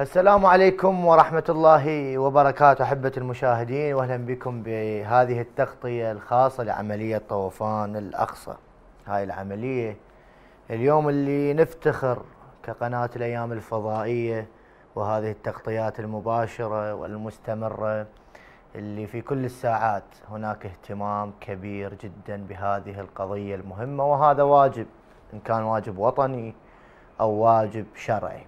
السلام عليكم ورحمة الله وبركاته أحبة المشاهدين وأهلا بكم بهذه التغطية الخاصة لعملية طوفان الأقصى. هاي العملية اليوم اللي نفتخر كقناة الأيام الفضائية وهذه التغطيات المباشرة والمستمرة اللي في كل الساعات هناك اهتمام كبير جدا بهذه القضية المهمة وهذا واجب إن كان واجب وطني أو واجب شرعي.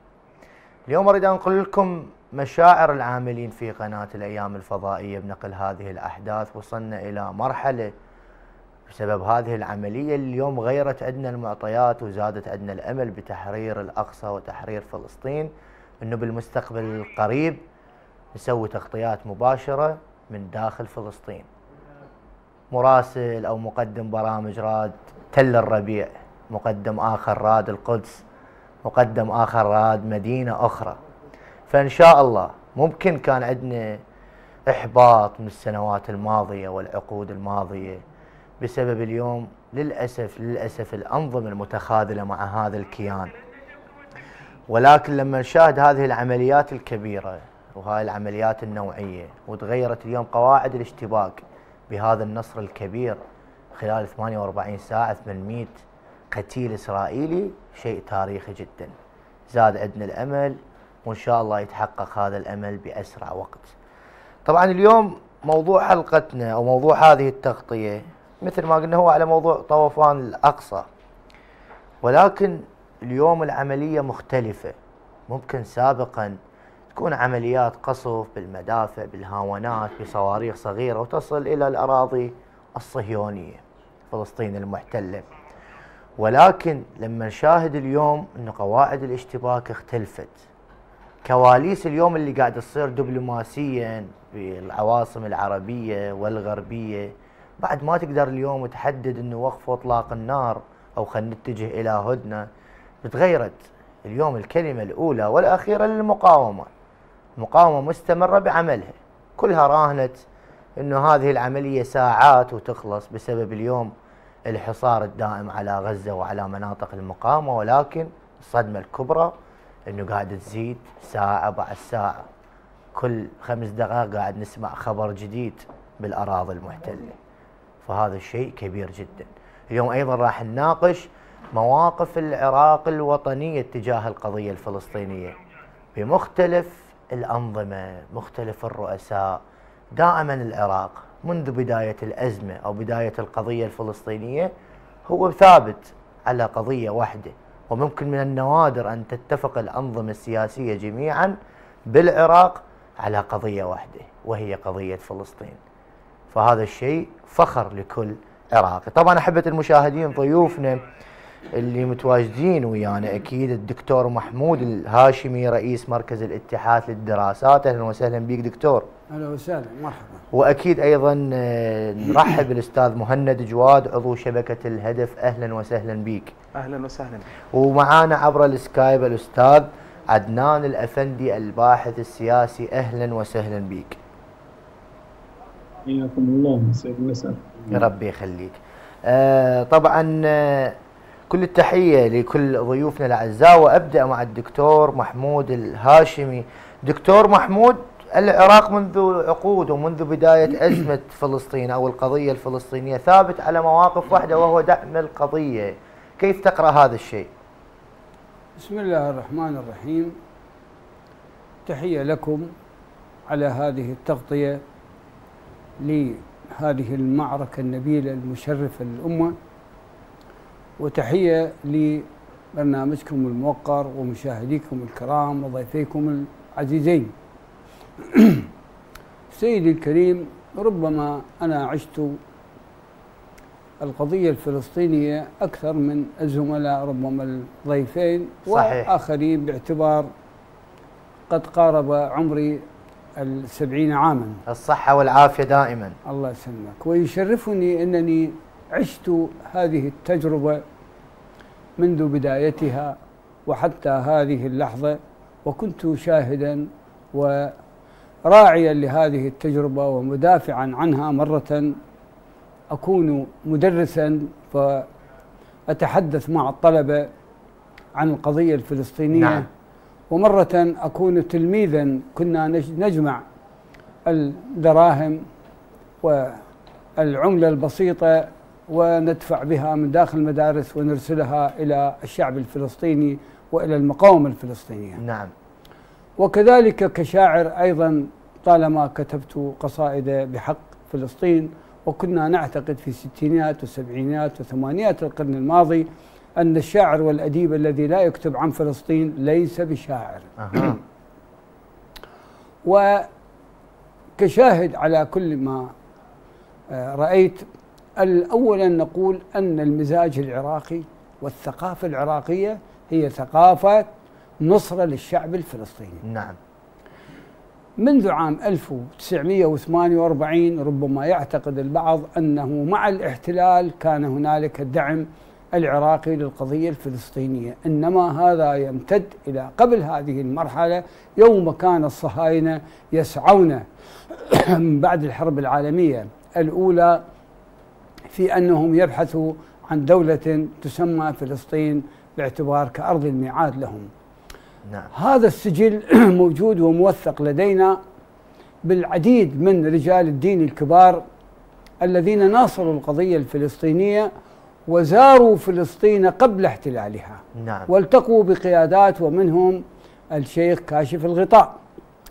اليوم أريد أنقل لكم مشاعر العاملين في قناة الأيام الفضائية بنقل هذه الأحداث وصلنا إلى مرحلة بسبب هذه العملية اليوم غيرت عندنا المعطيات وزادت عندنا الأمل بتحرير الأقصى وتحرير فلسطين أنه بالمستقبل القريب نسوي تغطيات مباشرة من داخل فلسطين. مراسل أو مقدم برامج راد تل الربيع مقدم آخر راد القدس مقدم آخر راد مدينة أخرى. فإن شاء الله ممكن كان عندنا إحباط من السنوات الماضية والعقود الماضية بسبب اليوم للأسف للأسف الأنظمة المتخاذلة مع هذا الكيان. ولكن لما نشاهد هذه العمليات الكبيرة وهاي العمليات النوعية وتغيرت اليوم قواعد الاشتباك بهذا النصر الكبير خلال 48 ساعة 800 قتيل إسرائيلي شيء تاريخي جدا. زاد عندنا الأمل وإن شاء الله يتحقق هذا الأمل بأسرع وقت. طبعا اليوم موضوع حلقتنا أو موضوع هذه التغطية مثل ما قلنا هو على موضوع طوفان الأقصى. ولكن اليوم العملية مختلفة. ممكن سابقا تكون عمليات قصف بالمدافع بالهاونات بصواريخ صغيرة وتصل إلى الأراضي الصهيونية فلسطين المحتلة. ولكن لما نشاهد اليوم أن قواعد الاشتباك اختلفت. كواليس اليوم اللي قاعد تصير دبلوماسيا بالعواصم العربية والغربية بعد ما تقدر اليوم تحدد إنه وقف اطلاق النار أو خلينا نتجه إلى هدنة تغيرت اليوم الكلمة الأولى والأخيرة للمقاومة. المقاومه مستمرة بعملها. كلها راهنت إنه هذه العملية ساعات وتخلص بسبب اليوم الحصار الدائم على غزة وعلى مناطق المقاومة ولكن الصدمة الكبرى إنه قاعد تزيد ساعة بعد ساعة. كل خمس دقائق قاعد نسمع خبر جديد بالأراضي المحتلة. فهذا الشيء كبير جدا. اليوم أيضا راح نناقش مواقف العراق الوطنية تجاه القضية الفلسطينية. بمختلف الأنظمة مختلف الرؤساء دائما العراق منذ بداية الأزمة أو بداية القضية الفلسطينية هو ثابت على قضية واحدة وممكن من النوادر أن تتفق الأنظمة السياسية جميعا بالعراق على قضية واحدة وهي قضية فلسطين. فهذا الشيء فخر لكل عراقي. طبعا أحبة المشاهدين ضيوفنا اللي متواجدين ويانا. أكيد الدكتور محمود الهاشمي رئيس مركز الاتحاد للدراسات. أهلا وسهلا بك دكتور. أهلا وسهلا مرحبا. وأكيد أيضا آه، نرحب بالأستاذ مهند جواد عضو شبكة الهدف. أهلا وسهلا بك أهلا وسهلا. ومعانا عبر السكايب الأستاذ عدنان الأفندي الباحث السياسي. أهلا وسهلا بك حياكم الله سيد المساء يا ربي يخليك. آه طبعا آه كل التحية لكل ضيوفنا الأعزاء وأبدأ مع الدكتور محمود الهاشمي. دكتور محمود العراق منذ عقود ومنذ بداية أزمة فلسطين أو القضية الفلسطينية ثابت على مواقف واحدة وهو دعم القضية. كيف تقرأ هذا الشيء؟ بسم الله الرحمن الرحيم. تحية لكم على هذه التغطية لهذه المعركة النبيلة المشرفة للأمة. وتحية لبرنامجكم الموقر ومشاهديكم الكرام وضيفيكم العزيزين. سيدي الكريم ربما أنا عشت القضية الفلسطينية أكثر من الزملاء ربما الضيفين صحيح. وآخرين باعتبار قد قارب عمري السبعين عاما. الصحة والعافية دائما. الله يسلمك. ويشرفني أنني عشت هذه التجربة منذ بدايتها وحتى هذه اللحظة وكنت شاهدا وراعيا لهذه التجربة ومدافعا عنها مرة أكون مدرسا فأتحدث مع الطلبة عن القضية الفلسطينية نعم. ومرة أكون تلميذا كنا نجمع الدراهم والعملة البسيطة وندفع بها من داخل المدارس ونرسلها إلى الشعب الفلسطيني وإلى المقاومة الفلسطينية. نعم. وكذلك كشاعر أيضا طالما كتبت قصائد بحق فلسطين وكنا نعتقد في الستينات والسبعينات وثمانينات القرن الماضي أن الشاعر والأديب الذي لا يكتب عن فلسطين ليس بشاعر. أه. وكشاهد على كل ما آه، رأيت أولا نقول أن المزاج العراقي والثقافة العراقية هي ثقافة نصرة للشعب الفلسطيني. نعم. منذ عام 1948 ربما يعتقد البعض أنه مع الاحتلال كان هنالك دعم العراقي للقضية الفلسطينية. إنما هذا يمتد إلى قبل هذه المرحلة يوم كان الصهاينة يسعون بعد الحرب العالمية الأولى في أنهم يبحثوا عن دولة تسمى فلسطين باعتبار كأرض الميعاد لهم نعم. هذا السجل موجود وموثق لدينا بالعديد من رجال الدين الكبار الذين ناصروا القضية الفلسطينية وزاروا فلسطين قبل احتلالها نعم. والتقوا بقيادات ومنهم الشيخ كاشف الغطاء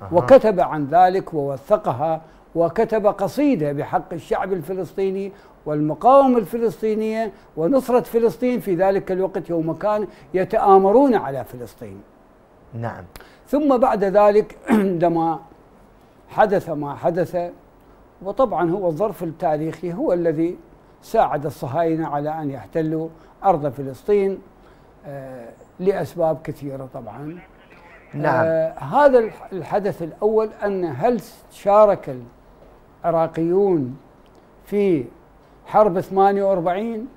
أه. وكتب عن ذلك ووثقها وكتب قصيدة بحق الشعب الفلسطيني والمقاومة الفلسطينية ونصرة فلسطين في ذلك الوقت يوم كان يتآمرون على فلسطين. نعم. ثم بعد ذلك عندما حدث ما حدث وطبعا هو الظرف التاريخي هو الذي ساعد الصهاينة على أن يحتلوا أرض فلسطين آه لأسباب كثيرة طبعا. نعم. آه هذا الحدث الأول أن هل شارك العراقيون في حرب 48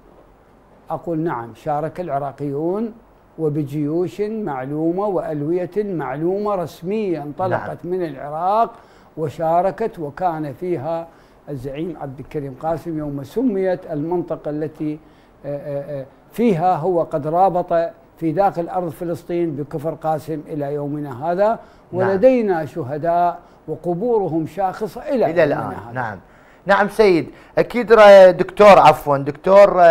أقول نعم شارك العراقيون وبجيوش معلومة وألوية معلومة رسمية انطلقت نعم. من العراق وشاركت وكان فيها الزعيم عبد الكريم قاسم يوم سميت المنطقة التي آه، آه، آه، فيها هو قد رابط في داخل أرض فلسطين بكفر قاسم إلى يومنا هذا نعم. ولدينا نعم. شهداء وقبورهم شاخصة إلى, إلى الآن هذا. نعم نعم سيد. أكيد دكتور عفوا دكتور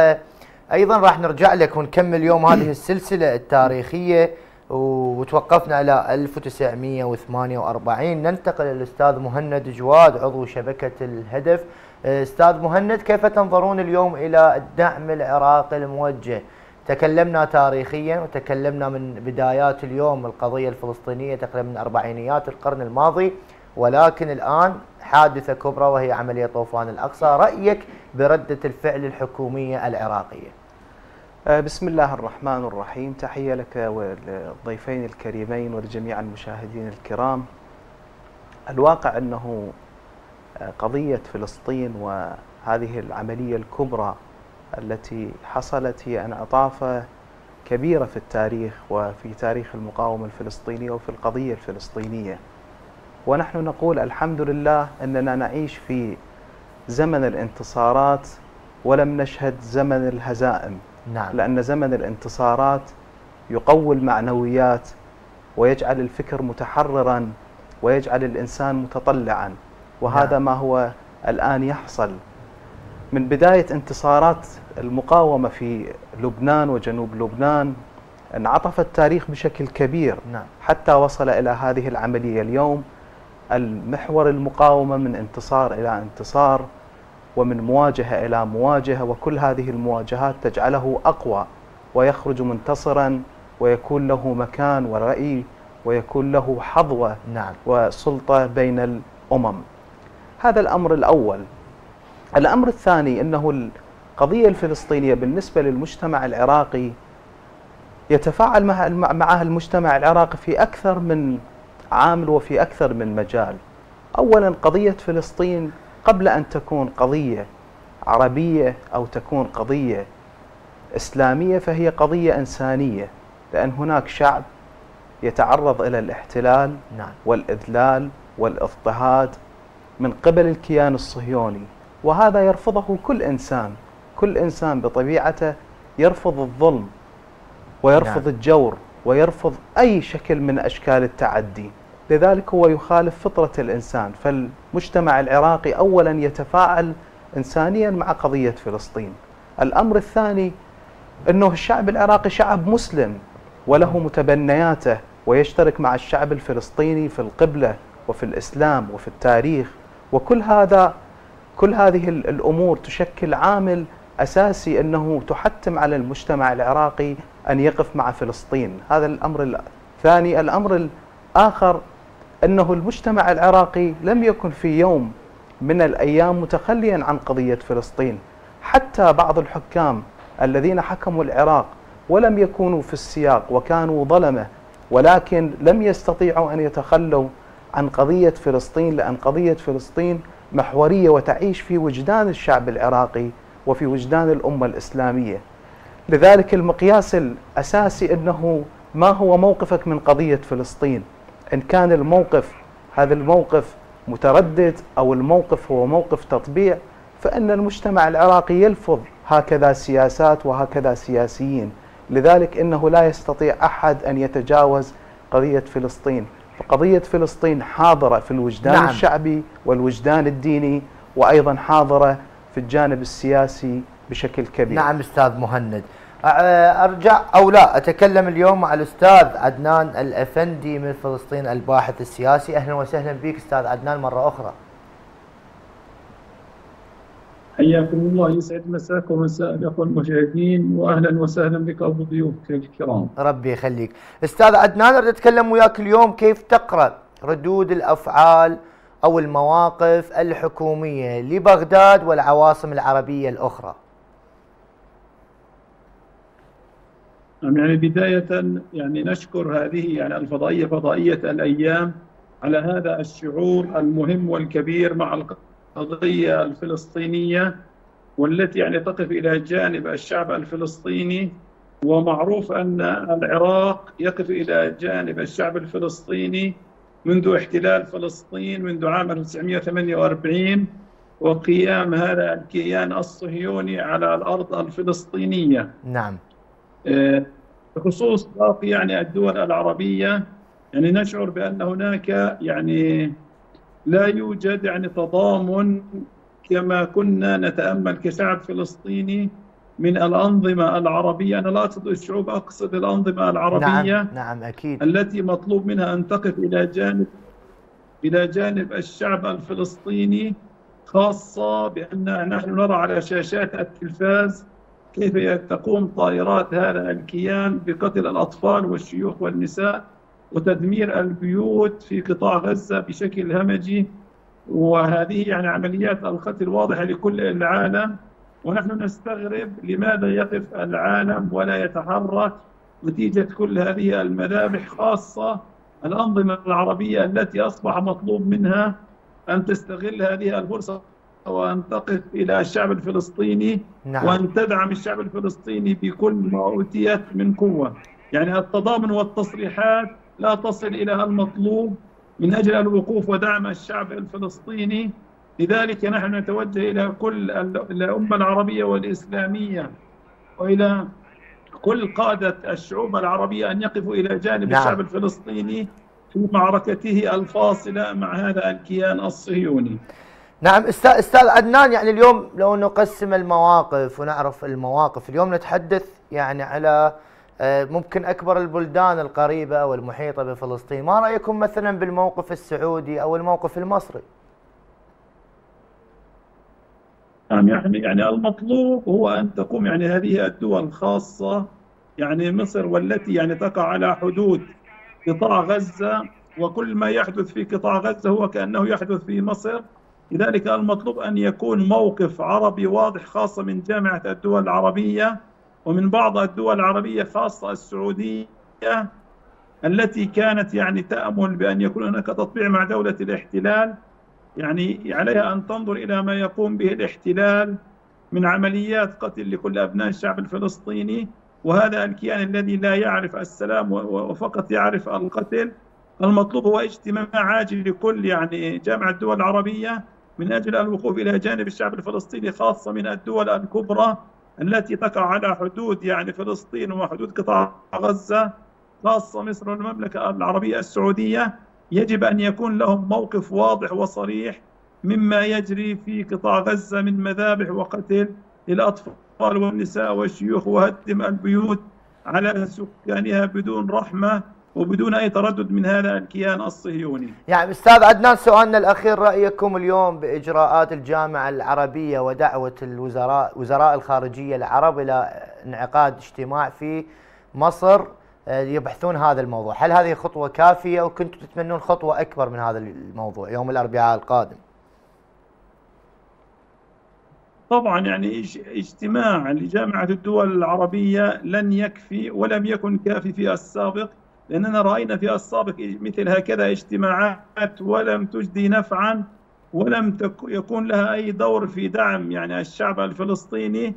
أيضا راح نرجع لك ونكمل اليوم هذه السلسلة التاريخية وتوقفنا على 1948 ننتقل للاستاذ مهند جواد عضو شبكة الهدف. أستاذ مهند كيف تنظرون اليوم إلى الدعم العراقي الموجه؟ تكلمنا تاريخيا وتكلمنا من بدايات اليوم القضية الفلسطينية تقريبا من أربعينيات القرن الماضي ولكن الآن حادثة كبرى وهي عملية طوفان الأقصى رأيك بردة الفعل الحكومية العراقية؟ آه، بسم الله الرحمن الرحيم. تحية لك والضيفين الكريمين ولجميع المشاهدين الكرام. الواقع أنه آه، قضية فلسطين وهذه العملية الكبرى التي حصلت هي انعطافة كبيرة في التاريخ وفي تاريخ المقاومة الفلسطينية وفي القضية الفلسطينية. ونحن نقول الحمد لله أننا نعيش في زمن الانتصارات ولم نشهد زمن الهزائم نعم. لأن زمن الانتصارات يقوي المعنويات ويجعل الفكر متحررا ويجعل الإنسان متطلعا وهذا نعم. ما هو الآن يحصل من بداية انتصارات المقاومة في لبنان وجنوب لبنان انعطف التاريخ بشكل كبير نعم. حتى وصل إلى هذه العملية اليوم المحور المقاومة من انتصار إلى انتصار ومن مواجهة إلى مواجهة وكل هذه المواجهات تجعله أقوى ويخرج منتصرا ويكون له مكان ورأي ويكون له حظوة نعم. وسلطة بين الأمم هذا الأمر الأول الأمر الثاني أنه القضية الفلسطينية بالنسبة للمجتمع العراقي يتفاعل معها المجتمع العراقي في أكثر من عامل وفي أكثر من مجال أولا قضية فلسطين قبل أن تكون قضية عربية أو تكون قضية إسلامية فهي قضية إنسانية لأن هناك شعب يتعرض إلى الاحتلال نعم. والإذلال والإضطهاد من قبل الكيان الصهيوني وهذا يرفضه كل إنسان كل إنسان بطبيعته يرفض الظلم ويرفض نعم. الجور ويرفض أي شكل من أشكال التعدي. لذلك هو يخالف فطرة الإنسان. فالمجتمع العراقي أولا يتفاعل إنسانيا مع قضية فلسطين. الأمر الثاني أنه الشعب العراقي شعب مسلم وله متبنياته ويشترك مع الشعب الفلسطيني في القبلة وفي الإسلام وفي التاريخ. وكل هذا كل هذه الأمور تشكل عامل أساسي أنه تحتم على المجتمع العراقي أن يقف مع فلسطين. هذا الأمر الثاني الأمر الآخر أنه المجتمع العراقي لم يكن في يوم من الأيام متخليا عن قضية فلسطين. حتى بعض الحكام الذين حكموا العراق ولم يكونوا في السياق وكانوا ظلمة ولكن لم يستطيعوا أن يتخلوا عن قضية فلسطين لأن قضية فلسطين محورية وتعيش في وجدان الشعب العراقي وفي وجدان الأمة الإسلامية. لذلك المقياس الأساسي أنه ما هو موقفك من قضية فلسطين؟ إن كان الموقف هذا الموقف متردد أو الموقف هو موقف تطبيع فإن المجتمع العراقي يلفظ هكذا سياسات وهكذا سياسيين. لذلك إنه لا يستطيع أحد أن يتجاوز قضية فلسطين. فقضية فلسطين حاضرة في الوجدان نعم. الشعبي والوجدان الديني وأيضا حاضرة في الجانب السياسي بشكل كبير. نعم أستاذ مهند. أرجع أو لا أتكلم اليوم مع الاستاذ عدنان الأفندي من فلسطين الباحث السياسي. أهلا وسهلا بك أستاذ عدنان مرة أخرى. حياكم الله يسعد مساكم ومساء الأخوة المشاهدين واهلا وسهلا بك أبو ضيوف الكرام. ربي يخليك. أستاذ عدنان أريد أتكلم وياك اليوم كيف تقرأ ردود الأفعال أو المواقف الحكومية لبغداد والعواصم العربية الأخرى. نعم يعني بداية يعني نشكر هذه يعني الفضائية فضائية الأيام على هذا الشعور المهم والكبير مع القضية الفلسطينية والتي يعني تقف إلى جانب الشعب الفلسطيني ومعروف أن العراق يقف إلى جانب الشعب الفلسطيني منذ احتلال فلسطين منذ عام 1948 وقيام هذا الكيان الصهيوني على الأرض الفلسطينية. نعم. بخصوص باقي يعني الدول العربية يعني نشعر بأن هناك يعني لا يوجد يعني تضامن كما كنا نتأمل كشعب فلسطيني من الأنظمة العربية. أنا لا أقصد الشعوب أقصد الأنظمة العربية نعم, نعم أكيد. التي مطلوب منها أن تقف إلى جانب إلى جانب الشعب الفلسطيني خاصة بأن نحن نرى على شاشات التلفاز كيف تقوم طائرات هذا الكيان بقتل الأطفال والشيوخ والنساء وتدمير البيوت في قطاع غزة بشكل همجي. وهذه يعني عمليات القتل واضحة لكل العالم. ونحن نستغرب لماذا يقف العالم ولا يتحرك نتيجة كل هذه المذابح خاصة الأنظمة العربية التي أصبح مطلوب منها أن تستغل هذه الفرصة وأن تقف إلى الشعب الفلسطيني نعم. وأن تدعم الشعب الفلسطيني بكل ما أوتيت من قوة يعني التضامن والتصريحات لا تصل إلى المطلوب من أجل الوقوف ودعم الشعب الفلسطيني لذلك نحن نتوجه إلى كل الأمة العربية والإسلامية وإلى كل قادة الشعوب العربية أن يقفوا إلى جانب نعم. الشعب الفلسطيني في معركته الفاصلة مع هذا الكيان الصهيوني نعم أستاذ عدنان يعني اليوم لو نقسم المواقف ونعرف المواقف اليوم نتحدث يعني على آه، ممكن أكبر البلدان القريبة والمحيطة بفلسطين، ما رأيكم مثلا بالموقف السعودي أو الموقف المصري؟ نعم يعني يعني المطلوب هو أن تقوم يعني هذه الدول الخاصه يعني مصر والتي يعني تقع على حدود قطاع غزة وكل ما يحدث في قطاع غزة هو كأنه يحدث في مصر. لذلك المطلوب أن يكون موقف عربي واضح خاصة من جامعة الدول العربية ومن بعض الدول العربية خاصة السعودية التي كانت يعني تأمل بأن يكون هناك تطبيع مع دولة الاحتلال. يعني عليها أن تنظر إلى ما يقوم به الاحتلال من عمليات قتل لكل أبناء الشعب الفلسطيني وهذا الكيان الذي لا يعرف السلام وفقط يعرف القتل. المطلوب هو اجتماع عاجل لكل يعني جامعة الدول العربية من أجل الوقوف إلى جانب الشعب الفلسطيني خاصة من الدول الكبرى التي تقع على حدود يعني فلسطين وحدود قطاع غزة خاصة مصر والمملكة العربية السعودية. يجب أن يكون لهم موقف واضح وصريح مما يجري في قطاع غزة من مذابح وقتل للأطفال والنساء والشيوخ وهدم البيوت على سكانها بدون رحمة وبدون أي تردد من هذا الكيان الصهيوني. يعني أستاذ عدنان سؤالنا الأخير رأيكم اليوم بإجراءات الجامعة العربية ودعوة الوزراء وزراء الخارجية العرب إلى انعقاد اجتماع في مصر يبحثون هذا الموضوع. هل هذه خطوة كافية؟ أو كنتم تتمنون خطوة أكبر من هذا الموضوع يوم الأربعاء القادم. طبعا يعني اجتماع لجامعة الدول العربية لن يكفي ولم يكن كافي في السابق لأننا رأينا في السابق مثل هكذا اجتماعات ولم تجدي نفعا ولم يكون لها أي دور في دعم يعني الشعب الفلسطيني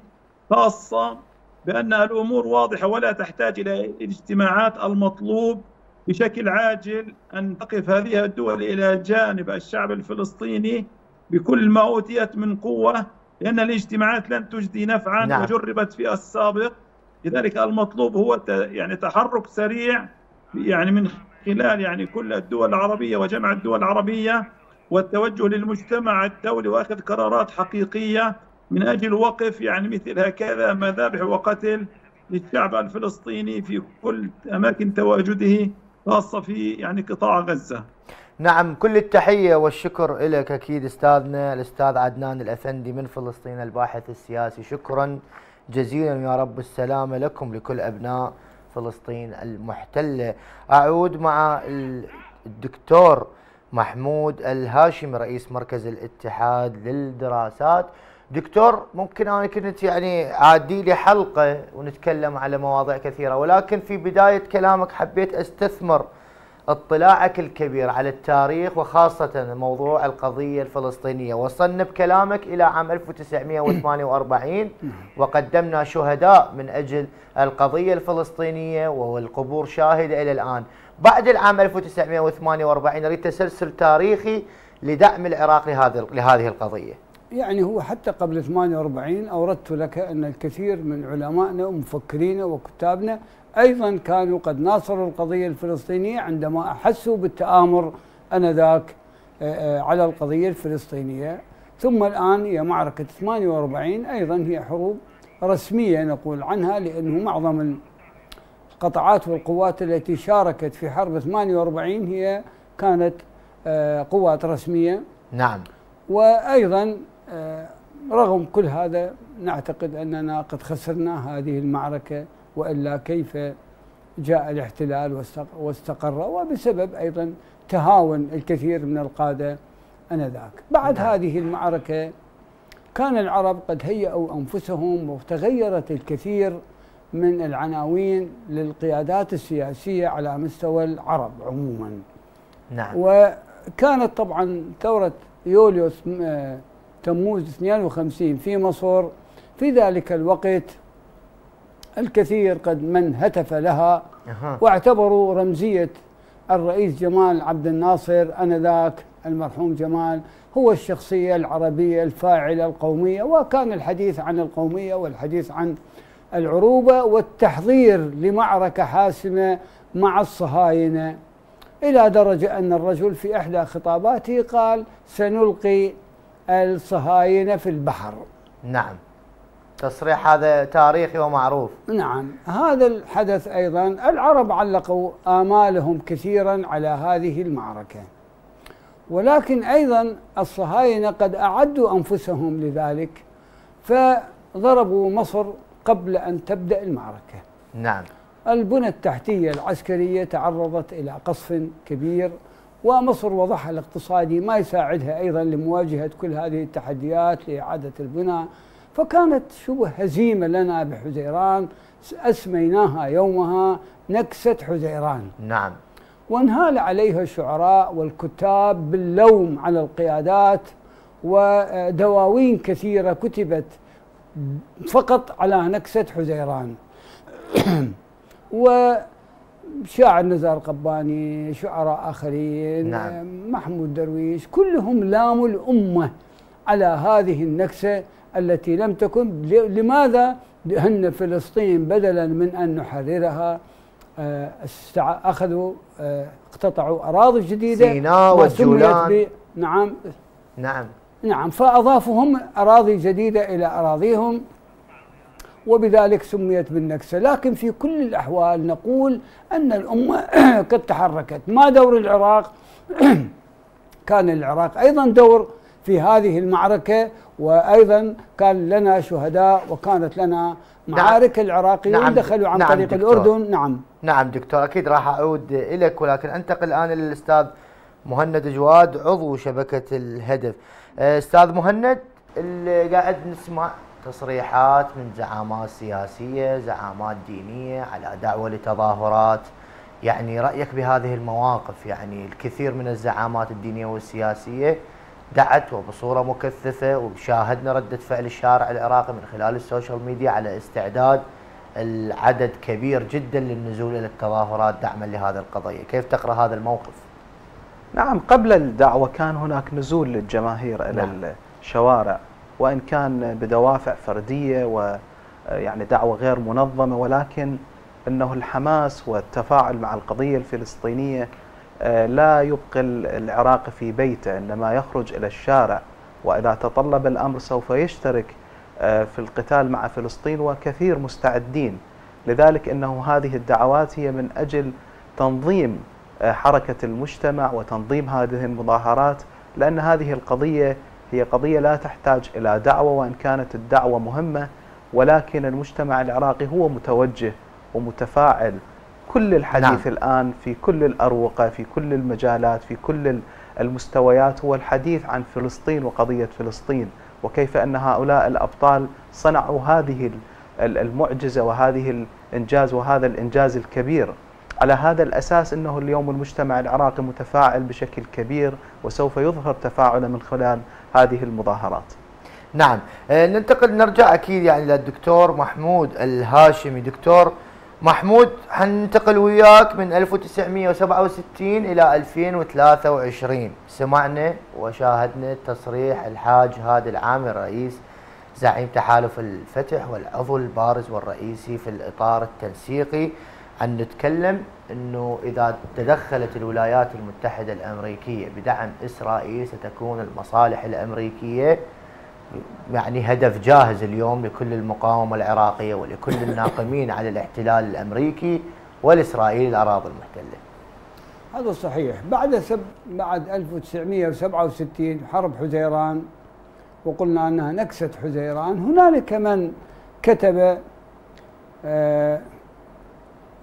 خاصة بأن الأمور واضحة ولا تحتاج إلى الاجتماعات المطلوب بشكل عاجل أن تقف هذه الدول إلى جانب الشعب الفلسطيني بكل ما أوتيت من قوة لأن الاجتماعات لن تجدي نفعا نعم. وجربت في السابق لذلك المطلوب هو يعني تحرك سريع يعني من خلال يعني كل الدول العربية وجمع الدول العربية والتوجه للمجتمع الدولي وأخذ قرارات حقيقية من أجل وقف يعني مثل هكذا مذابح وقتل للشعب الفلسطيني في كل أماكن تواجده خاصة في يعني قطاع غزة. نعم كل التحية والشكر لك أكيد أستاذنا الأستاذ عدنان الأفندي من فلسطين الباحث السياسي. شكرا جزيلا يا رب السلامة لكم لكل أبناء فلسطين المحتلة. أعود مع الدكتور محمود الهاشمي رئيس مركز الاتحاد للدراسات. دكتور ممكن أنا كنت يعني عادي لي حلقة ونتكلم على مواضيع كثيرة ولكن في بداية كلامك حبيت أستثمر اطلاعك الكبير على التاريخ وخاصة موضوع القضية الفلسطينية. وصلنا بكلامك إلى عام 1948 وقدمنا شهداء من أجل القضية الفلسطينية والقبور شاهدة إلى الآن. بعد العام 1948 أريد تسلسل تاريخي لدعم العراق لهذه لهذه القضية. يعني هو حتى قبل 48 أوردت لك أن الكثير من علمائنا ومفكرينا وكتابنا أيضا كانوا قد ناصروا القضية الفلسطينية عندما أحسوا بالتآمر أنذاك آه، آه، على القضية الفلسطينية. ثم الآن هي معركة 48 أيضا هي حروب رسمية نقول عنها لأنه معظم القطاعات والقوات التي شاركت في حرب 48 هي كانت آه، قوات رسمية. نعم. وأيضا رغم كل هذا نعتقد أننا قد خسرنا هذه المعركة وإلا كيف جاء الاحتلال واستقر وبسبب أيضا تهاون الكثير من القادة آنذاك. بعد نعم. هذه المعركة كان العرب قد هيئوا أنفسهم وتغيرت الكثير من العناوين للقيادات السياسية على مستوى العرب عموما. نعم. وكانت طبعا ثورة يوليوس آه، تموز 52 في مصر. في ذلك الوقت الكثير قد من هتف لها واعتبروا رمزية الرئيس جمال عبد الناصر أنذاك المرحوم جمال هو الشخصية العربية الفاعلة القومية وكان الحديث عن القومية والحديث عن العروبة والتحضير لمعركة حاسمة مع الصهاينة. إلى درجة أن الرجل في إحدى خطاباته قال سنلقي الصهاينة في البحر. نعم. تصريح هذا تاريخي ومعروف. نعم. هذا الحدث أيضا العرب علقوا آمالهم كثيرا على هذه المعركة. ولكن أيضا الصهاينة قد أعدوا أنفسهم لذلك فضربوا مصر قبل أن تبدأ المعركة. نعم. البنى التحتية العسكرية تعرضت إلى قصف كبير ومصر وضعها الاقتصادي ما يساعدها أيضا لمواجهة كل هذه التحديات لإعادة البنى فكانت شبه هزيمة لنا بحزيران أسميناها يومها نكسة حزيران. نعم. وانهال عليها الشعراء والكتاب باللوم على القيادات ودواوين كثيرة كتبت فقط على نكسة حزيران. وشاعر نزار قباني شعراء آخرين نعم. محمود درويش كلهم لاموا الأمة على هذه النكسة التي لم تكن. لماذا؟ هن فلسطين بدلا من أن نحررها آه، أخذوا آه، اقتطعوا أراضي جديدة سيناء والجولان. نعم. نعم. نعم. فأضافوا هم أراضي جديدة إلى أراضيهم. وبذلك سميت بالنكسة. لكن في كل الأحوال نقول أن الأمة قد تحركت. ما دور العراق؟ كان العراق أيضا دور في هذه المعركة وأيضا كان لنا شهداء وكانت لنا معارك العراقيون نعم. دخلوا عن نعم طريق دكتور. الأردن. نعم. نعم دكتور أكيد راح أعود إليك ولكن أنتقل الآن للاستاذ مهند جواد عضو شبكة الهدف. أستاذ مهند اللي قاعد نسمع تصريحات من زعامات سياسية زعامات دينية على دعوة لتظاهرات يعني رأيك بهذه المواقف يعني الكثير من الزعامات الدينية والسياسية دعت وبصورة مكثفة وشاهدنا ردة فعل الشارع العراقي من خلال السوشيال ميديا على استعداد العدد كبير جدا للنزول إلى التظاهرات دعما لهذه القضية، كيف تقرأ هذا الموقف؟ نعم قبل الدعوة كان هناك نزول للجماهير إلى نعم. الشوارع وإن كان بدوافع فردية ويعني دعوة غير منظمة ولكن أنه الحماس والتفاعل مع القضية الفلسطينية آه، لا يبقي العراق في بيته إنما يخرج إلى الشارع. وإذا تطلب الأمر سوف يشترك آه، في القتال مع فلسطين وكثير مستعدين. لذلك أنه هذه الدعوات هي من أجل تنظيم آه، حركة المجتمع وتنظيم هذه المظاهرات لأن هذه القضية هي قضية لا تحتاج إلى دعوة وإن كانت الدعوة مهمة ولكن المجتمع العراقي هو متوجه ومتفاعل كل الحديث نعم. الآن في كل الأروقة في كل المجالات في كل ال- المستويات هو الحديث عن فلسطين وقضية فلسطين وكيف أن هؤلاء الأبطال صنعوا هذه ال- ال- المعجزة وهذه الإنجاز وهذا الإنجاز الكبير على هذا الأساس أنه اليوم المجتمع العراقي متفاعل بشكل كبير وسوف يظهر تفاعله من خلال هذه المظاهرات. نعم. آه، ننتقل نرجع أكيد يعني للدكتور محمود الهاشمي. دكتور محمود حننتقل وياك من 1967 إلى 2023 سمعنا وشاهدنا تصريح الحاج هادي العامر رئيس زعيم تحالف الفتح والعضو البارز والرئيسي في الإطار التنسيقي. عن نتكلم إنه إذا تدخلت الولايات المتحدة الأمريكية بدعم إسرائيل ستكون المصالح الأمريكية يعني هدف جاهز اليوم لكل المقاومة العراقية ولكل الناقمين على الاحتلال الأمريكي والإسرائيلي الأراضي المحتلة. هذا صحيح بعد سب بعد 1967 حرب حزيران وقلنا أنها نكسه حزيران هنالك من كتب آه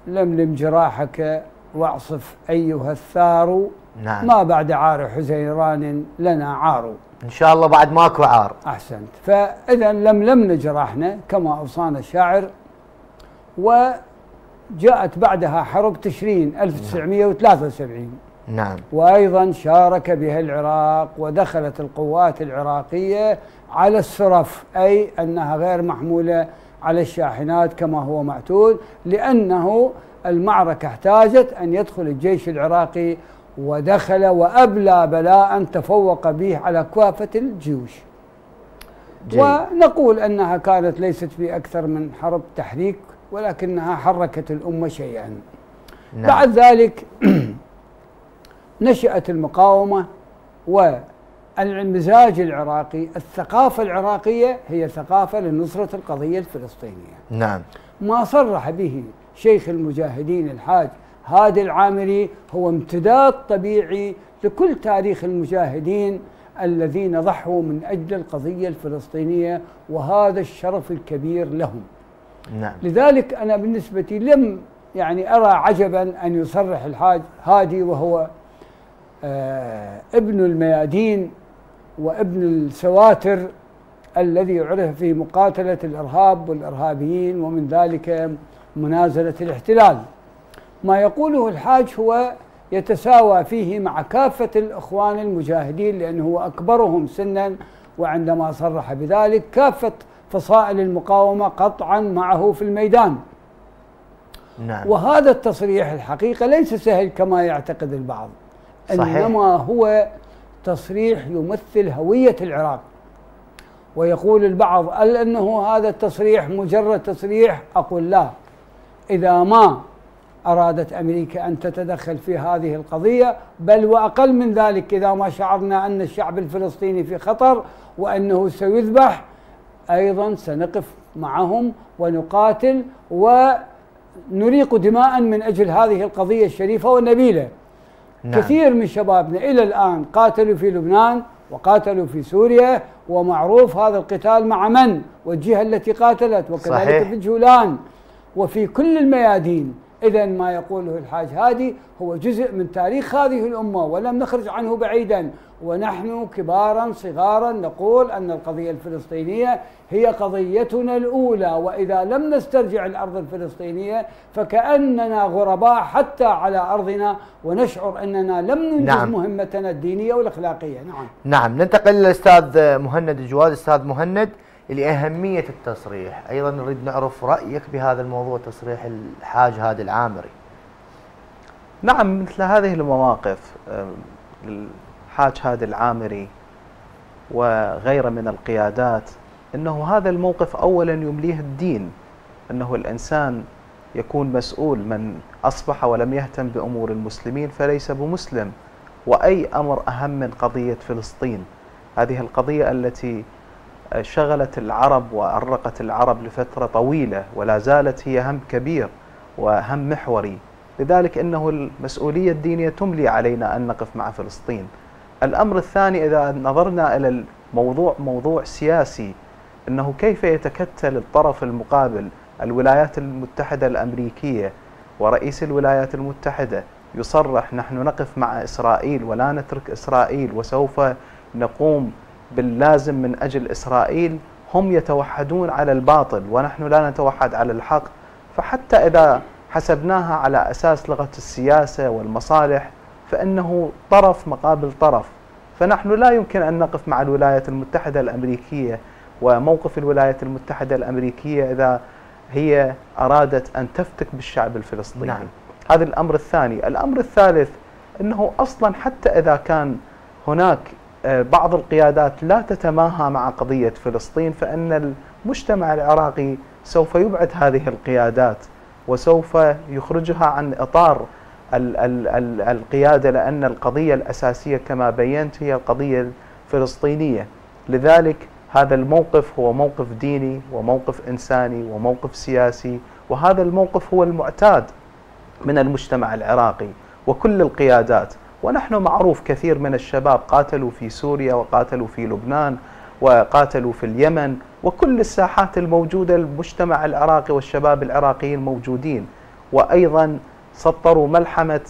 لملم جراحك واعصف أيها الثار. نعم. ما بعد عار حزيران لنا عار. إن شاء الله بعد ماكو عار. أحسنت. فاذا لملمنا جراحنا كما أوصانا الشاعر وجاءت بعدها حرب تشرين 1973 نعم. وأيضا شارك بها العراق ودخلت القوات العراقية على السرف أي أنها غير محمولة على الشاحنات كما هو معتود لأنه المعركة احتاجت أن يدخل الجيش العراقي ودخل وأبلى بلاء تفوق به على كافة الجيوش. جيد. ونقول أنها كانت ليست في أكثر من حرب تحريك ولكنها حركت الأمة شيئا. نعم. بعد ذلك نشأت المقاومة والمزاج العراقي الثقافة العراقية هي ثقافة لنصرة القضية الفلسطينية. نعم. ما صرح به شيخ المجاهدين الحاج هادي العامري هو امتداد طبيعي لكل تاريخ المجاهدين الذين ضحوا من أجل القضية الفلسطينية وهذا الشرف الكبير لهم. نعم. لذلك أنا بالنسبة لم يعني أرى عجبا أن يصرح الحاج هادي وهو آه ابن الميادين وابن السواتر الذي عرف في مقاتلة الإرهاب والإرهابيين ومن ذلك منازلة الاحتلال. ما يقوله الحاج هو يتساوى فيه مع كافة الإخوان المجاهدين لأنه هو أكبرهم سنا وعندما صرح بذلك كافة فصائل المقاومة قطعا معه في الميدان. نعم. وهذا التصريح الحقيقة ليس سهل كما يعتقد البعض. صحيح. إنما هو تصريح يمثل هوية العراق. ويقول البعض هل أنه هذا التصريح مجرد تصريح؟ أقول لا. إذا ما أرادت أمريكا أن تتدخل في هذه القضية بل وأقل من ذلك إذا ما شعرنا أن الشعب الفلسطيني في خطر وأنه سيذبح أيضا سنقف معهم ونقاتل ونريق دماء من أجل هذه القضية الشريفة والنبيلة نعم. كثير من شبابنا إلى الآن قاتلوا في لبنان وقاتلوا في سوريا ومعروف هذا القتال مع من والجهة التي قاتلت وكذلك صحيح. في الجولان وفي كل الميادين إذا ما يقوله الحاج هادي هو جزء من تاريخ هذه الأمة ولم نخرج عنه بعيدا ونحن كبارا صغارا نقول أن القضية الفلسطينية هي قضيتنا الأولى وإذا لم نسترجع الأرض الفلسطينية فكأننا غرباء حتى على أرضنا ونشعر أننا لم ننجز نعم. مهمتنا الدينية والأخلاقية. نعم. نعم ننتقل للأستاذ مهند الجواد. أستاذ مهند لأهمية التصريح. أيضا نريد نعرف رأيك بهذا الموضوع تصريح الحاج هادي العامري. نعم مثل هذه المواقف الحاج هادي العامري وغيره من القيادات إنه هذا الموقف اولا يمليه الدين إنه الإنسان يكون مسؤول من أصبح ولم يهتم بأمور المسلمين فليس بمسلم وأي أمر أهم من قضية فلسطين. هذه القضية التي شغلت العرب وأرقت العرب لفترة طويلة ولا زالت هي هم كبير وهم محوري. لذلك أنه المسؤولية الدينية تملي علينا أن نقف مع فلسطين. الأمر الثاني إذا نظرنا إلى الموضوع موضوع سياسي أنه كيف يتكتل الطرف المقابل الولايات المتحدة الأمريكية ورئيس الولايات المتحدة يصرح نحن نقف مع إسرائيل ولا نترك إسرائيل وسوف نقوم باللازم من أجل إسرائيل هم يتوحدون على الباطل ونحن لا نتوحد على الحق. فحتى إذا حسبناها على أساس لغة السياسة والمصالح فإنه طرف مقابل طرف. فنحن لا يمكن أن نقف مع الولايات المتحدة الأمريكية وموقف الولايات المتحدة الأمريكية إذا هي أرادت أن تفتك بالشعب الفلسطيني. نعم. هذا الأمر الثاني. الأمر الثالث أنه أصلا حتى إذا كان هناك آه، بعض القيادات لا تتماهى مع قضية فلسطين فإن المجتمع العراقي سوف يبعد هذه القيادات وسوف يخرجها عن ال القيادة لأن القضية الأساسية كما بينت هي القضية الفلسطينية. لذلك هذا الموقف هو موقف ديني وموقف إنساني وموقف سياسي وهذا الموقف هو المعتاد من المجتمع العراقي وكل القيادات. ونحن معروف كثير من الشباب قاتلوا في سوريا وقاتلوا في لبنان وقاتلوا في اليمن وكل الساحات الموجودة المجتمع العراقي والشباب العراقيين موجودين. وأيضا سطروا ملحمة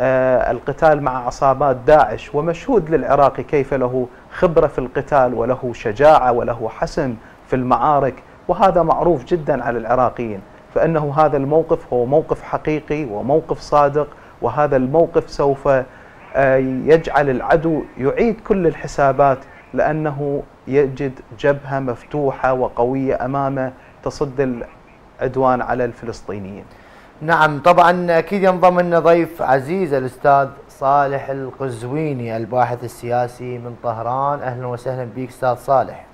آه، القتال مع عصابات داعش ومشهود للعراقي كيف له خبرة في القتال وله شجاعة وله حسم في المعارك وهذا معروف جدا على العراقيين فإنه هذا الموقف هو موقف حقيقي وموقف صادق وهذا الموقف سوف آه، يجعل العدو يعيد كل الحسابات لأنه يجد جبهة مفتوحة وقوية أمامه تصد العدوان على الفلسطينيين. نعم طبعا أكيد ينضم لنا ضيف عزيز الأستاذ صالح القزويني الباحث السياسي من طهران. أهلا وسهلا بك أستاذ صالح.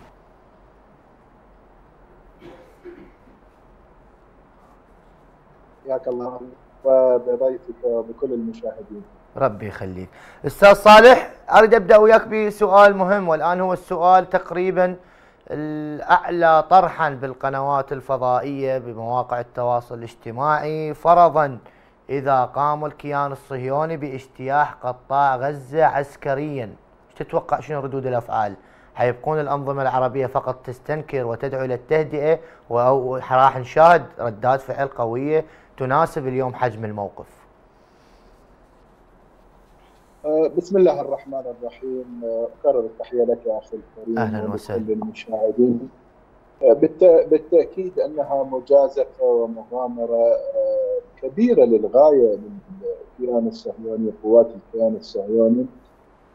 حياك الله. وبضيفك وبكل المشاهدين. ربي يخليك. أستاذ صالح أريد أبدأ وياك بسؤال مهم والآن هو السؤال تقريبا الأعلى طرحا بالقنوات الفضائية بمواقع التواصل الاجتماعي فرضا إذا قام الكيان الصهيوني بإجتياح قطاع غزة عسكريا تتوقع شنو ردود الأفعال؟ حيبقون الأنظمة العربية فقط تستنكر وتدعو إلى التهدئة وراح نشاهد ردات فعل قوية تناسب اليوم حجم الموقف. آه، بسم الله الرحمن الرحيم. آه، أكرر التحية لك يا أخي الكريم أهلا وسهلا. للمشاهدين آه، بالتأكيد أنها مجازفة ومغامرة كبيرة للغاية من الكيان الصهيوني قوات الكيان الصهيوني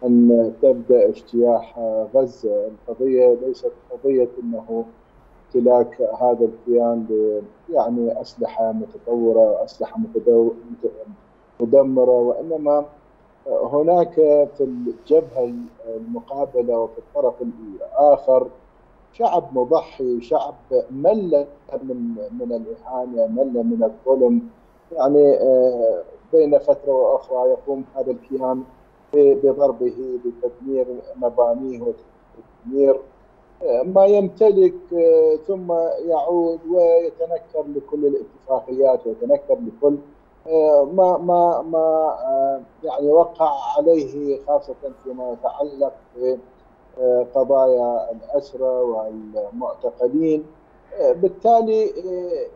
أن تبدأ اجتياح غزة، القضية ليست قضية إنه امتلاك هذا الكيان يعني أسلحة متطورة، أسلحة مدمرة وإنما هناك في الجبهة المقابلة وفي الطرف الآخر شعب مضحي شعب مل من من الإهانة مل من الظلم. يعني بين فترة وأخرى يقوم هذا الكيان بضربه بتدمير مبانيه وتدمير ما يمتلك ثم يعود ويتنكر لكل الاتفاقيات ويتنكر لكل ما ما ما يعني وقع عليه خاصة فيما يتعلق بقضايا الاسرى والمعتقلين. بالتالي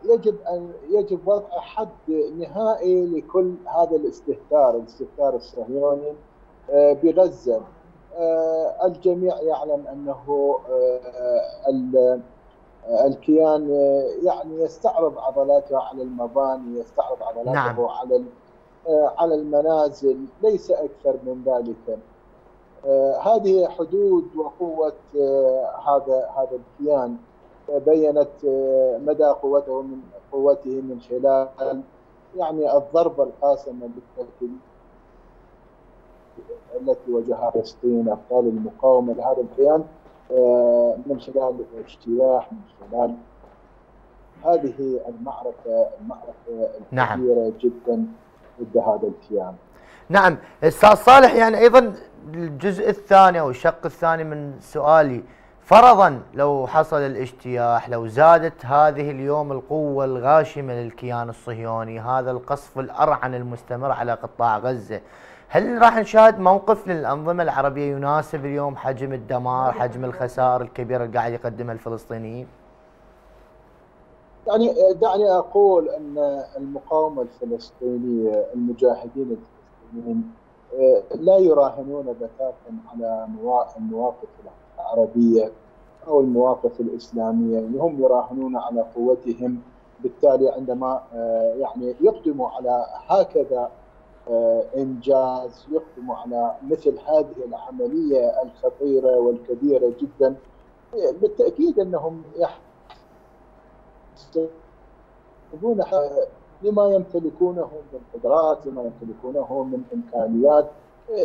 يجب أن يجب وضع حد نهائي لكل هذا الاستهتار الاستهتار الصهيوني بغزة. الجميع يعلم أنه الكيان يعني يستعرض عضلاته على المباني يستعرض عضلاته نعم. على على المنازل ليس أكثر من ذلك. هذه حدود وقوة هذا هذا الكيان. بينت مدى قوته من قوته من خلال يعني الضربه القاسمه بالترتيب التي واجهها فلسطين أبطال المقاومة لهذا الكيان. من خلال الاجتياح من خلال هذه المعركة المعركة نعم. الكبيرة جدا ضد هذا الكيان. نعم أستاذ صالح يعني أيضا الجزء الثاني أو الشق الثاني من سؤالي فرضا لو حصل الاجتياح لو زادت هذه اليوم القوة الغاشمة للكيان الصهيوني هذا القصف الأرعن المستمر على قطاع غزة هل راح نشاهد موقف للأنظمة العربية يناسب اليوم؟ حجم الدمار حجم الخسائر الكبيرة اللي قاعد يقدمها الفلسطينيين؟ يعني دعني أقول أن المقاومة الفلسطينية المجاهدين الفلسطينيين آه، لا يراهنون بتاتا على المواقف العربية أو المواقف الإسلامية. اللي هم يراهنون على قوتهم. بالتالي عندما آه، يعني يقدموا على هكذا آه، إنجاز يقدموا على مثل هذه العملية الخطيرة والكبيرة جدا. بالتأكيد أنهم يحسبون لما يمتلكونه من قدرات لما يمتلكونه من إمكانيات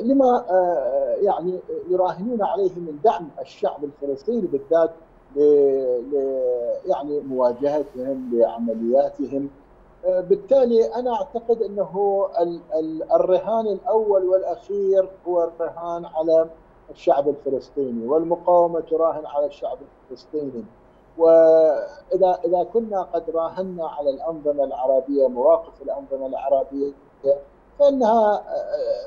لما آه، يعني يراهنون عليه من دعم الشعب الفلسطيني بالذات ل يعني مواجهتهم لعملياتهم. بالتالي أنا أعتقد إنه الرهان الأول والأخير هو الرهان على الشعب الفلسطيني والمقاومة تراهن على الشعب الفلسطيني. وإذا إذا كنا قد راهنا على الأنظمة العربية مواقف الأنظمة العربية فإنها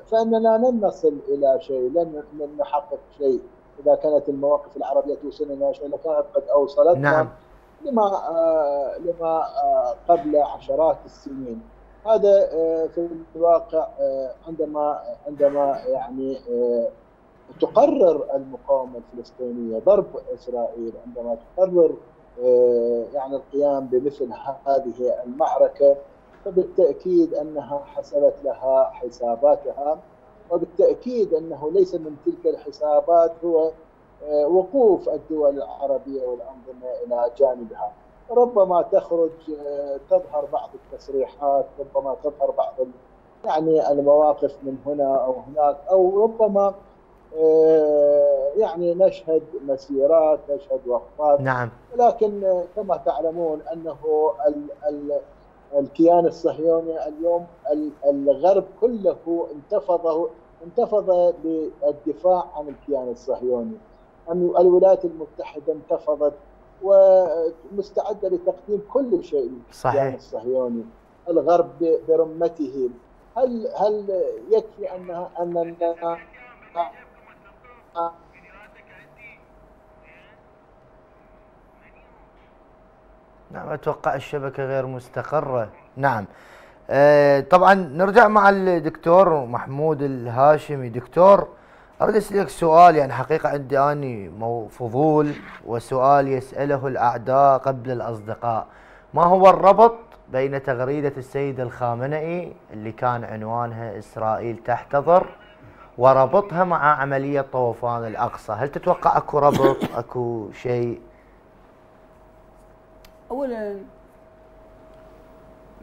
فإننا لن نصل إلى شيء لن نحقق شيء. إذا كانت المواقف العربية توصلنا إلى شيء لكانت قد أوصلتنا. نعم. لما لما قبل عشرات السنين. هذا في الواقع عندما عندما يعني تقرر المقاومة الفلسطينية ضرب إسرائيل عندما تقرر يعني القيام بمثل هذه المعركه فبالتأكيد أنها حسبت لها حساباتها وبالتأكيد أنه ليس من تلك الحسابات هو آه، وقوف الدول العربية والأنظمة إلى جانبها. ربما تخرج آه، تظهر بعض التصريحات ربما تظهر بعض يعني المواقف من هنا أو هناك أو ربما آه، يعني نشهد مسيرات نشهد وقفات نعم. لكن كما تعلمون أنه الكيان الصهيوني اليوم الغرب كله انتفض انتفض للدفاع عن الكيان الصهيوني. الولايات المتحدة انتفضت ومستعدة لتقديم كل شيء. للكيان الصهيوني الغرب برمته. هل هل يكفي انها اننا نعم أتوقع الشبكة غير مستقرة. نعم. آه طبعا نرجع مع الدكتور محمود الهاشمي. دكتور أريد أسألك سؤال يعني حقيقة عندي أني فضول وسؤال يسأله الأعداء قبل الأصدقاء. ما هو الربط بين تغريدة السيد الخامنئي اللي كان عنوانها إسرائيل تحتضر وربطها مع عملية طوفان الأقصى؟ هل تتوقع أكو ربط أكو شيء؟ اولا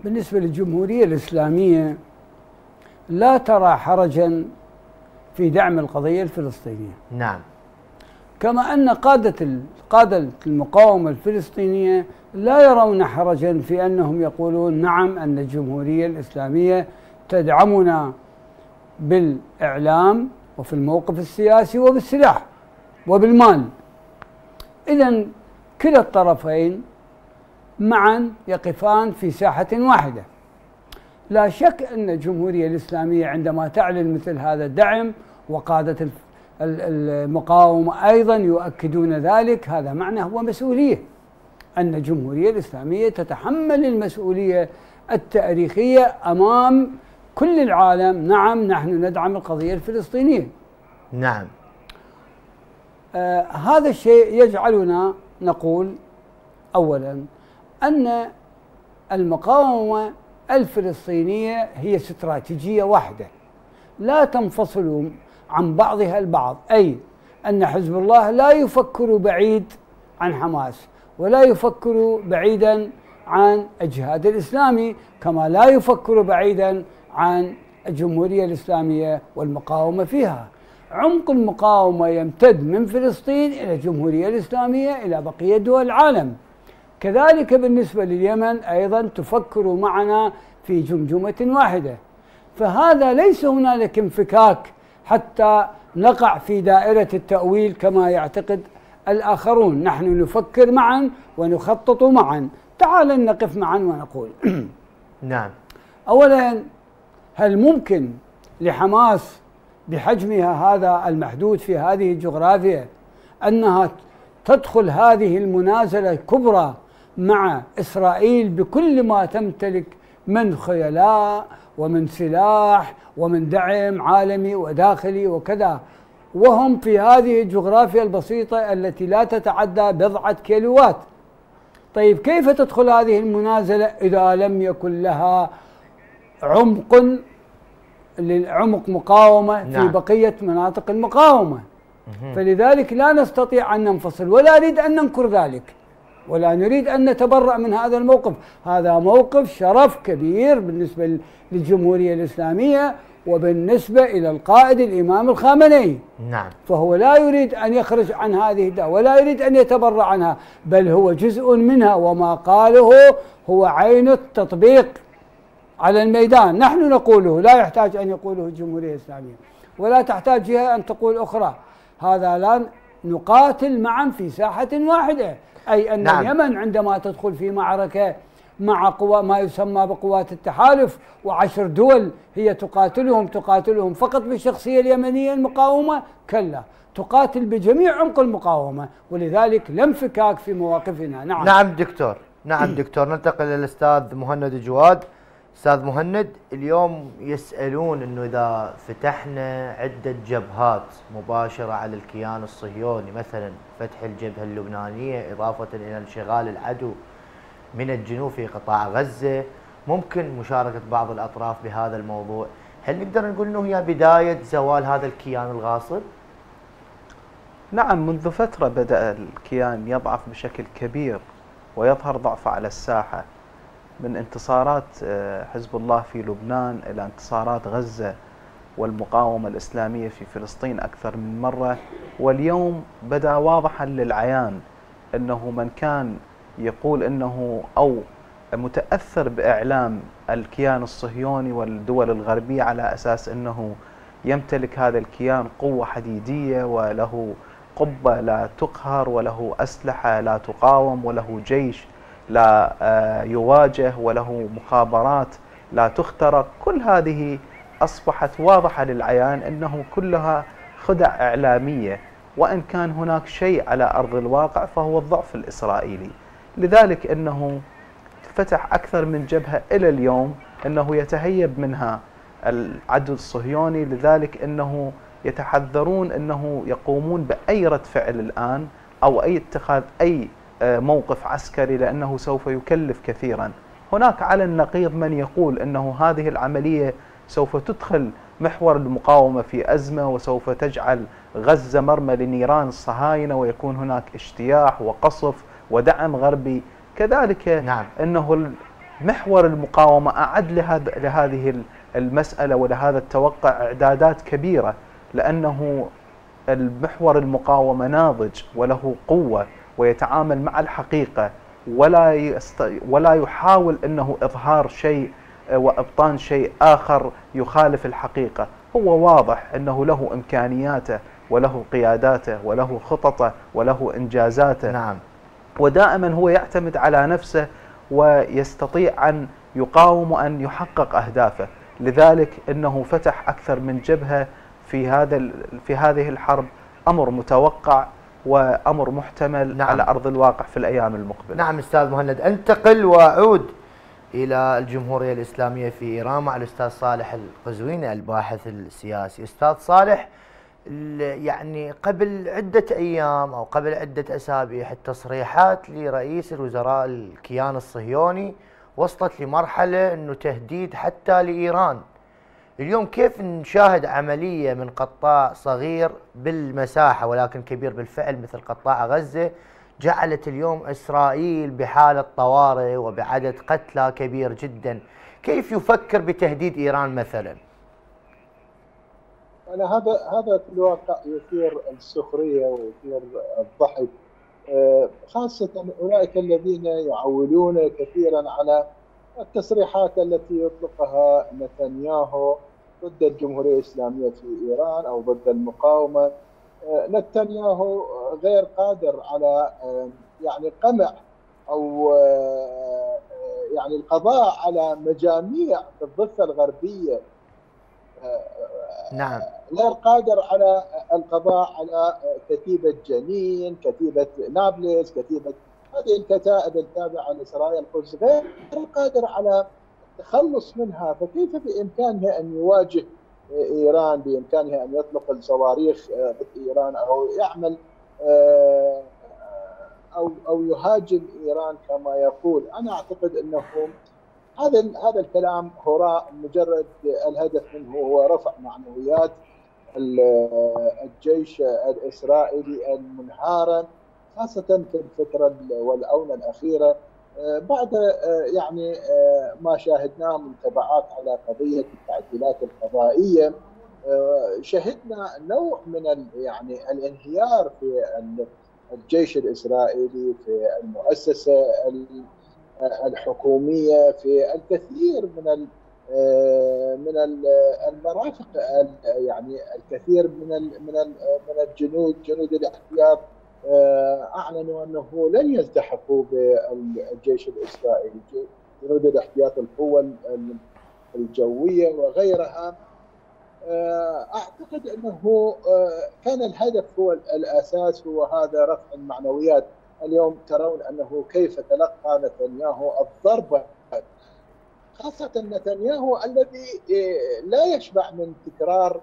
بالنسبة للجمهورية الإسلامية لا ترى حرجا في دعم القضية الفلسطينية. نعم. كما أن قادة قادة المقاومة الفلسطينية لا يرون حرجا في أنهم يقولون نعم أن الجمهورية الإسلامية تدعمنا بالإعلام وفي الموقف السياسي وبالسلاح وبالمال. إذا كلا الطرفين معا يقفان في ساحة واحدة. لا شك أن الجمهورية الإسلامية عندما تعلن مثل هذا الدعم وقادة المقاومة أيضا يؤكدون ذلك هذا معنى هو مسؤولية أن الجمهورية الإسلامية تتحمل المسؤولية التاريخية أمام كل العالم. نعم نحن ندعم القضية الفلسطينية. نعم. آه هذا الشيء يجعلنا نقول أولا أن المقاومة الفلسطينية هي استراتيجية واحدة. لا تنفصل عن بعضها البعض. أي أن حزب الله لا يفكر بعيد عن حماس ولا يفكر بعيدا عن الجهاد الإسلامي كما لا يفكر بعيدا عن الجمهورية الإسلامية والمقاومة فيها. عمق المقاومة يمتد من فلسطين إلى الجمهورية الإسلامية إلى بقية دول العالم. كذلك بالنسبة لليمن أيضا تفكر معنا في جمجمة واحدة. فهذا ليس هنالك انفكاك حتى نقع في دائرة التأويل كما يعتقد الآخرون. نحن نفكر معا ونخطط معا. تعال نقف معا ونقول. نعم. أولا هل ممكن لحماس بحجمها هذا المحدود في هذه الجغرافيا أنها تدخل هذه المنازلة الكبرى مع إسرائيل بكل ما تمتلك من خيلاء ومن سلاح ومن دعم عالمي وداخلي وكذا. وهم في هذه الجغرافيا البسيطة التي لا تتعدى بضعة كيلوات. طيب كيف تدخل هذه المنازلة إذا لم يكن لها عمق للعمق مقاومة نعم. في بقية مناطق المقاومة؟ فلذلك لا نستطيع أن ننفصل ولا أريد أن ننكر ذلك. ولا نريد أن نتبرأ من هذا الموقف. هذا موقف شرف كبير بالنسبة للجمهورية الإسلامية وبالنسبة إلى القائد الإمام الخامنئي. نعم. فهو لا يريد أن يخرج عن هذه الدعوة ولا يريد أن يتبرع عنها بل هو جزء منها وما قاله هو عين التطبيق على الميدان. نحن نقوله لا يحتاج أن يقوله الجمهورية الإسلامية. ولا تحتاج جهة أن تقول أخرى. هذا لا نقاتل معا في ساحة واحدة. أي أن نعم. اليمن عندما تدخل في معركة مع قوى ما يسمى بقوات التحالف وعشر دول هي تقاتلهم تقاتلهم فقط بالشخصية اليمنية المقاومة؟ كلا. تقاتل بجميع عمق المقاومة ولذلك لا انفكاك في مواقفنا. نعم. نعم دكتور. نعم دكتور. ننتقل للأستاذ مهند جواد. أستاذ مهند اليوم يسألون إنه إذا فتحنا عدة جبهات مباشرة على الكيان الصهيوني مثلا فتح الجبهة اللبنانية إضافة إلى انشغال العدو من الجنوب في قطاع غزة ممكن مشاركة بعض الأطراف بهذا الموضوع. هل نقدر نقول إنه هي بداية زوال هذا الكيان الغاصب؟ نعم منذ فترة بدأ الكيان يضعف بشكل كبير ويظهر ضعفه على الساحة. من انتصارات آه، حزب الله في لبنان إلى انتصارات غزة والمقاومة الإسلامية في فلسطين أكثر من مرة. واليوم بدأ واضحا للعيان أنه من كان يقول أنه أو متأثر بإعلام الكيان الصهيوني والدول الغربية على أساس أنه يمتلك هذا الكيان قوة حديدية وله قبة لا تقهر وله أسلحة لا تقاوم وله جيش لا آه، يواجه وله مخابرات لا تخترق كل هذه أصبحت واضحة للعيان أنه كلها خدع إعلامية وإن كان هناك شيء على أرض الواقع فهو الضعف الإسرائيلي. لذلك أنه فتح أكثر من جبهة إلى اليوم أنه يتهيب منها العدو الصهيوني. لذلك أنه يتحذرون أنه يقومون بأي رد فعل الآن أو أي اتخاذ أي موقف عسكري لأنه سوف يكلف كثيرا. هناك على النقيض من يقول أنه هذه العملية سوف تدخل محور المقاومة في أزمة وسوف تجعل غزة مرمى لنيران الصهاينة ويكون هناك اجتياح وقصف ودعم غربي. كذلك نعم. أنه محور المقاومة أعد لهذه المسألة ولهذا التوقع إعدادات كبيرة لأنه المحور المقاومة ناضج وله قوة. ويتعامل مع الحقيقة ولا يست... ولا يحاول إنه إظهار شيء وإبطان شيء آخر يخالف الحقيقة، هو واضح إنه له إمكانياته وله قياداته وله خططه وله إنجازاته. نعم. ودائما هو يعتمد على نفسه ويستطيع أن يقاوم وان يحقق أهدافه، لذلك إنه فتح أكثر من جبهة في هذا في هذه الحرب. أمر متوقع وأمر محتمل نعم. على أرض الواقع في الأيام المقبلة. نعم أستاذ مهند أنتقل وأعود إلى الجمهورية الإسلامية في إيران مع الأستاذ صالح القزويني الباحث السياسي، أستاذ صالح يعني قبل عدة أيام أو قبل عدة أسابيع التصريحات لرئيس الوزراء الكيان الصهيوني وصلت لمرحلة إنه تهديد حتى لإيران اليوم كيف نشاهد عملية من قطاع صغير بالمساحة ولكن كبير بالفعل مثل قطاع غزة جعلت اليوم إسرائيل بحالة طوارئ وبعدد قتلى كبير جدا. كيف يفكر بتهديد إيران مثلا؟ أنا هذا هذا في الواقع يثير السخرية ويثير الضحك. آه، خاصة أولئك الذين يعولون كثيرا على التصريحات التي يطلقها نتنياهو ضد الجمهورية الإسلامية في إيران أو ضد المقاومة. آه، نتنياهو غير قادر على آه، يعني قمع أو آه، يعني القضاء على مجاميع في الضفة الغربية. نعم. غير قادر على القضاء على كتيبة جنين كتيبة نابلس كتيبة هذه الكتائب التابعه لسرايا القدس غير قادر على التخلص منها فكيف بامكانه أن يواجه إيران بامكانه أن يطلق الصواريخ ضد ايران أو يعمل آه، أو أو يهاجم إيران كما يقول. أنا أعتقد أنه هذا هذا الكلام هراء مجرد الهدف منه هو رفع معنويات الجيش الإسرائيلي المنهارا خاصة في الفترة والأونة الأخيرة آه، بعد آه، يعني آه، ما شاهدناه من تبعات على قضية التعديلات القضائية شهدنا نوع من يعني الانهيار في الجيش الإسرائيلي في المؤسسة الحكومية في الكثير من من المرافق يعني الكثير من من من الجنود جنود الاحتياط أعلنوا أنه لن يلتحقوا بالجيش الإسرائيلي. جنود الاحتياط القوى الجوية وغيرها. آه، أعتقد أنه آه، كان الهدف هو الأساس هو هذا رفع المعنويات. اليوم ترون أنه كيف تلقى نتنياهو الضربه خاصة نتنياهو الذي لا يشبع من تكرار آه،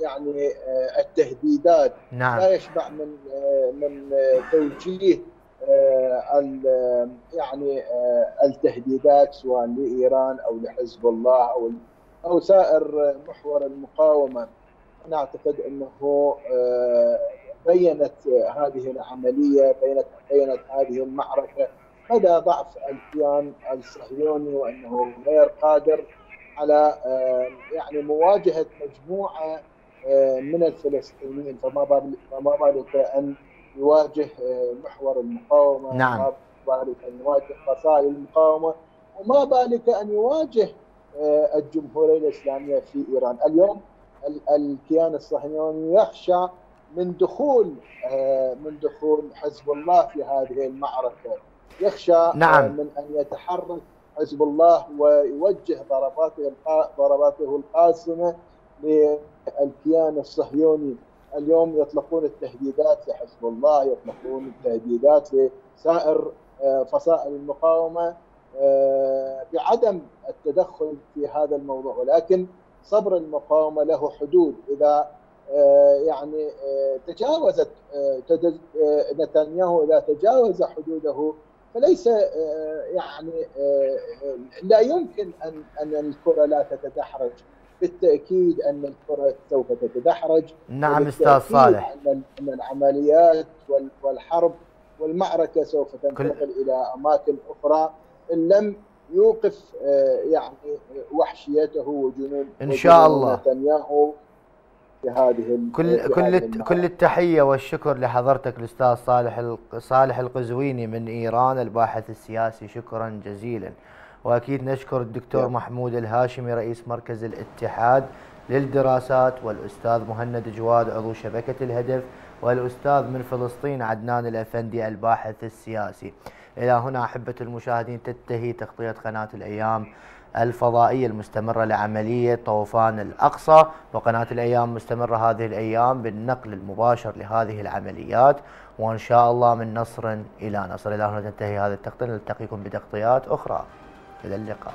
يعني آه، التهديدات نعم. لا يشبع من آه، من توجيه يعني التهديدات سواء لإيران أو لحزب الله أو أو سائر محور المقاومة أنا أعتقد أنه بينت هذه العملية بينت بينت هذه المعركة مدى ضعف الكيان الصهيوني وأنه غير قادر على آه، يعني مواجهة مجموعة آه، من الفلسطينيين فما فما بالك أن يواجه آه، محور المقاومة نعم. ما بالك أن يواجه فصائل المقاومة وما بالك أن يواجه الجمهورية الإسلامية في إيران اليوم الكيان الصهيوني يخشى من دخول من دخول حزب الله في هذه المعركة يخشى نعم. من أن يتحرك حزب الله ويوجه ضرباته ضرباته القاسمة للكيان الصهيوني. اليوم يطلقون التهديدات لحزب الله يطلقون التهديدات لسائر آه، فصائل المقاومة آه، بعدم التدخل في هذا الموضوع. ولكن صبر المقاومة له حدود. إذا آه، يعني تجاوزت نتنياهو إذا تجاوز حدوده فليس آه، يعني آه، لا يمكن أن أن الكرة لا تتدحرج. بالتأكيد أن الكرة سوف تتدحرج. نعم أستاذ صالح. أن العمليات والحرب والمعركة سوف تنتقل كل... إلى أماكن أخرى. إن لم يوقف آه، يعني وحشيته وجنون إن شاء الله. نتنياهو بهذه كل كل كل التحية والشكر لحضرتك الأستاذ صالح صالح القزويني من إيران الباحث السياسي. شكرا جزيلا. وأكيد نشكر الدكتور. محمود الهاشمي رئيس مركز الاتحاد للدراسات والأستاذ مهند جواد عضو شبكة الهدف والأستاذ من فلسطين عدنان الأفندي الباحث السياسي. إلى هنا أحبة المشاهدين تنتهي تغطية قناة الأيام. الفضائية المستمرة لعملية طوفان الأقصى وقناة الأيام مستمرة هذه الأيام بالنقل المباشر لهذه العمليات. وإن شاء الله من نصر إلى نصر. إلى هنا تنتهي هذه التغطية نلتقيكم بتغطيات أخرى. إلى اللقاء.